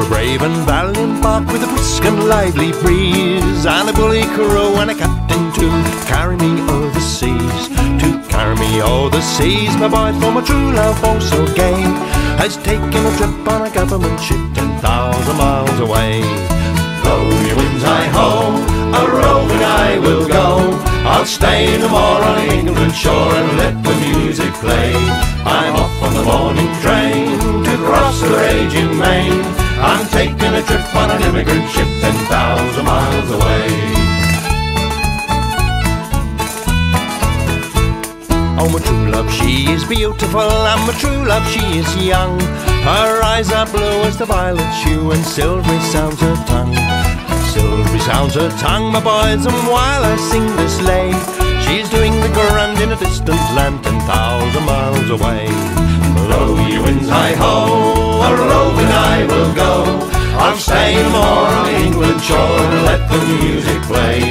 a brave and valiant bark with a brisk and lively breeze, and a bully crew and a captain to carry me over the seas. To carry me over the seas, my boy, for my true love, also so gay, has taken a trip on a government ship ten thousand miles away. Blow your winds, I ho, a roving I will go. I'll stay no more on England's shore and let the music play. I'm off on the morning train a trip on an immigrant ship ten thousand miles away. Oh, my true love, she is beautiful, and my true love, she is young. Her eyes are blue as the violet hue, and silvery sounds her tongue. Silvery sounds her tongue, my boys, and while I sing this lay, she's doing the grand in a distant land, ten thousand miles away. Blow ye winds, hi ho, a roving I will go. The music play.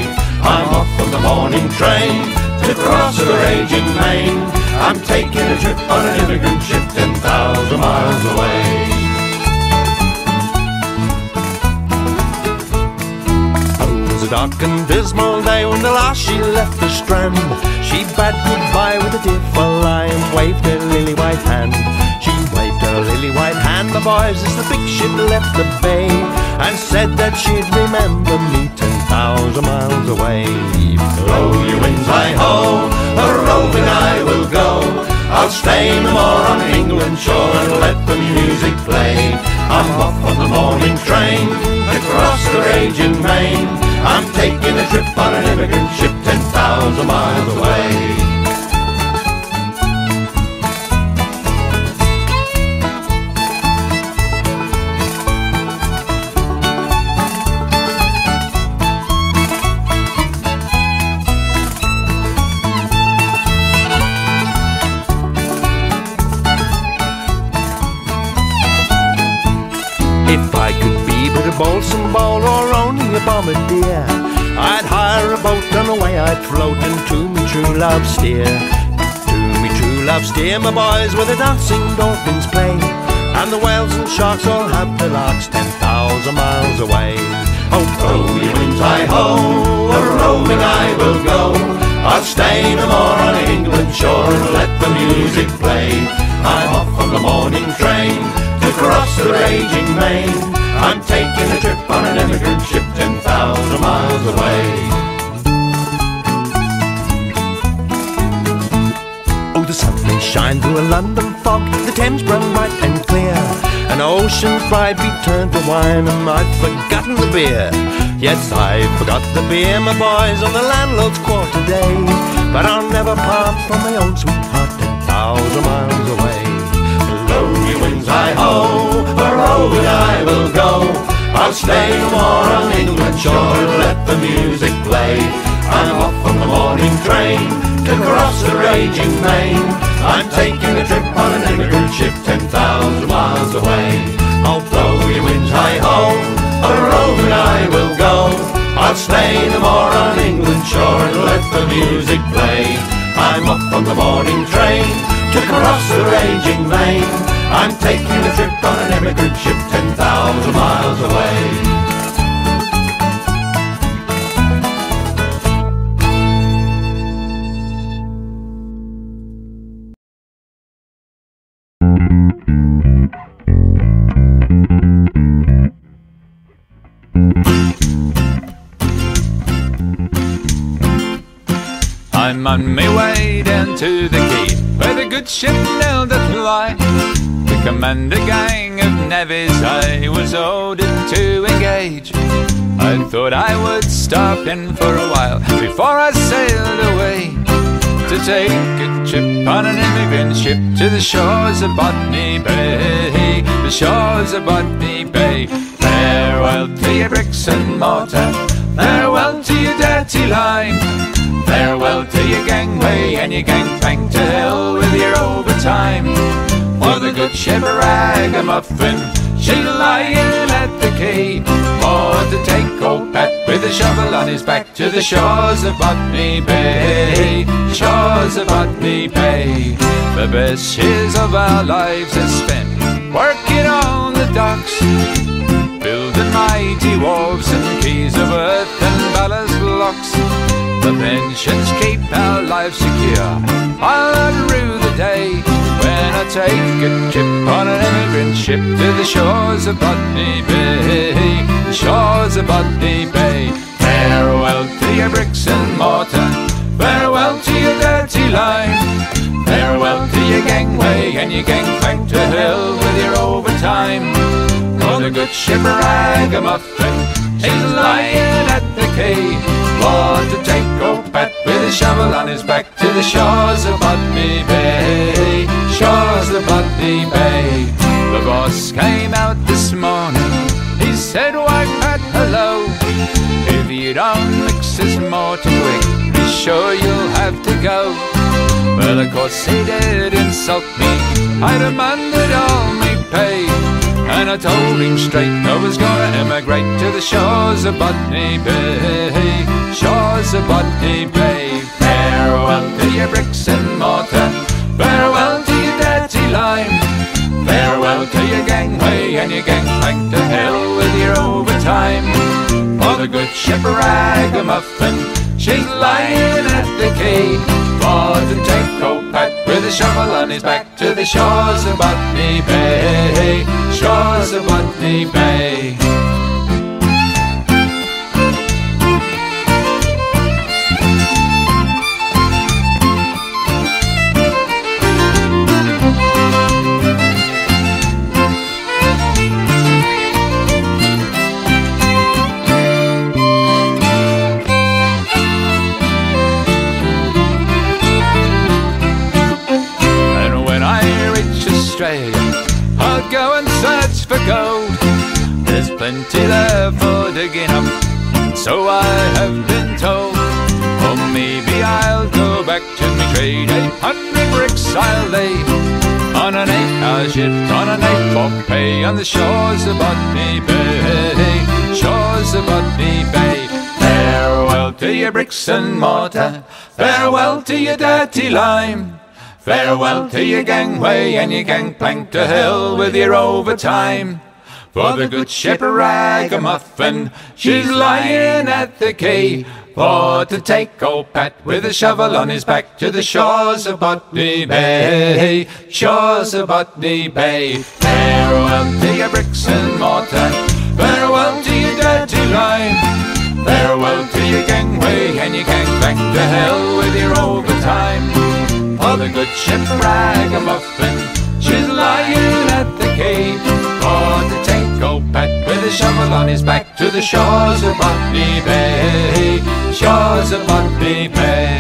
I'm off on the morning train to cross the raging main. I'm taking a trip on an immigrant ship ten thousand miles away. Dark and dismal day when the last she left the strand. She bade goodbye with a tearful eye and waved her lily white hand. She waved her lily white hand, the boys, as the big ship left the bay, and said that she'd remember me ten thousand miles away. Blow your winds, I ho, a roving I will go. I'll stay no more on England's shore and let the music play. I'm off on the morning train across the raging main. I'm taking a trip on an immigrant ship balsam ball or only a bombardier, I'd hire a boat and away I'd float into to me true love steer. To me true love steer, my boys, where the dancing dolphins play, and the whales and sharks all have their larks ten thousand miles away. Oh, throw your wings, I ho, a roving I will go. I'll stay no more on England's shore and let the music play. I'm off on the morning train to cross the raging main. I'm taking a trip on an immigrant ship ten thousand miles away. Oh, the sun may shine through a London fog, the Thames run bright and clear. An ocean pride be turned to wine, and I've forgotten the beer. Yes, I forgot the beer, my boys, on the landlord's quarter day. But I'll never part from my own sweetheart ten thousand miles away. Your winds, hi ho, a roving I will go. I'll stay no more on England's shore and let the music play. I'm off on the morning train to cross the raging main. I'm taking a trip on an immigrant ship ten thousand miles away. I'll blow your winds, hi ho, a roving I will go. I'll stay no more on England's shore and let the music play. I'm off on the morning train to cross the raging main. I'm taking a trip on an immigrant ship ten thousand miles away. I'm on my way down to the the good ship now doth lie To command a gang of navvies I was ordered to engage. I thought I would stop in for a while Before I sailed away To take a trip on an immigrant ship To the shores of Botany Bay. The shores of Botany Bay. Farewell to your bricks and mortar Farewell to your dirty line Farewell to your gangway and your gangplank to hell with your overtime. For the good ship ragamuffin, she's lying at the quay. For to take old Pat with a shovel on his back to the shores of Botany Bay. Shores of Botany Bay. The best years of our lives are spent working on the docks, mighty wharves and quays of earth and ballast blocks. The pensions keep our lives secure. I'll rue the day when I take a trip on an emigrant ship to the shores of Botany Bay, the shores of Botany Bay. Farewell to your bricks and mortar, farewell to your dirty lime, farewell to your gangway and your gangplank to hell with your overtime. The good ship Ragamuffin, she's lying at the quay. For to take old Pat with a shovel on his back to the shores of Botany Bay, shores of Botany Bay. The boss came out this morning. He said, "Why, Pat, hello? If you don't mix this mortar quick, be sure you'll have to go." Well, of course he did insult me. I demanded all me pay. And I told him straight I was gonna emigrate to the shores of Botany Bay, shores of Botany Bay. Farewell to your bricks and mortar, farewell to your dirty lime, farewell to your gangway and your gangplank to hell with your overtime. For the good ship Ragamuffin, she's lying at the quay. For to take old Pat with a shovel on his back to the shores of Botany Bay, shores of Botany Bay. For gold. There's plenty there for digging up, so I have been told. Or maybe I'll go back to my trade. Eight hundred bricks I'll lay on an eight-hour shift, on an eight-bob pay on the shores of Botany Bay, shores of Botany Bay. Farewell to your bricks and mortar, farewell to your dirty lime. Farewell to your gangway and your gangplank to hell with your overtime. For the good ship Ragamuffin, she's lying at the quay. For to take old Pat with a shovel on his back to the shores of Botany Bay, shores of Botany Bay. Farewell to your bricks and mortar, farewell the good ship Ragamuffin, she's lying at the quay. For take old Pat with a shovel on his back to the shores of Botany Bay, shores of Botany Bay.